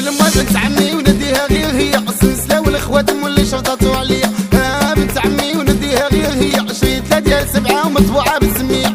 قولوا آه، بنت عمي ونديها غير هي السلسله والاخوات مولي شرطاتو عليا بنت عمي ونديها غير هي عشرين. ثلاثة سبعة ومطبوعة بالسمية